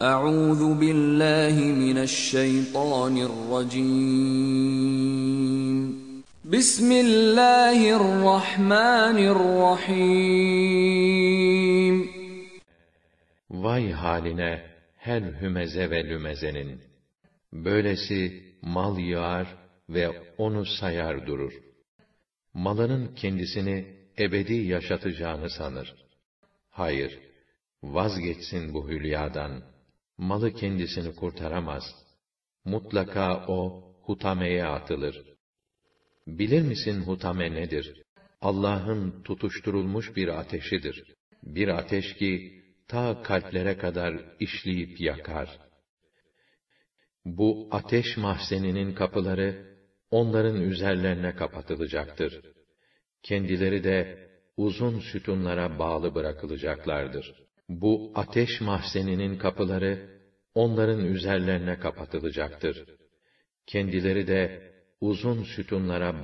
Euzu billahi mineşşeytanirracim. Bismillahirrahmanirrahim. Vay haline her hümeze ve lümezenin. Böylesi mal yağar ve onu sayar durur. Malının kendisini ebedi yaşatacağını sanır. Hayır, vazgeçsin bu hülyadan. Malı kendisini kurtaramaz. Mutlaka o, hutameye atılır. Bilir misin hutame nedir? Allah'ın tutuşturulmuş bir ateşidir. Bir ateş ki, ta kalplere kadar işleyip yakar. Bu ateş mahzeninin kapıları, onların üzerlerine kapatılacaktır. Kendileri de, uzun sütunlara bağlı bırakılacaklardır. Bu ateş mahzeninin kapıları, onların üzerlerine kapatılacaktır. Kendileri de, uzun sütunlara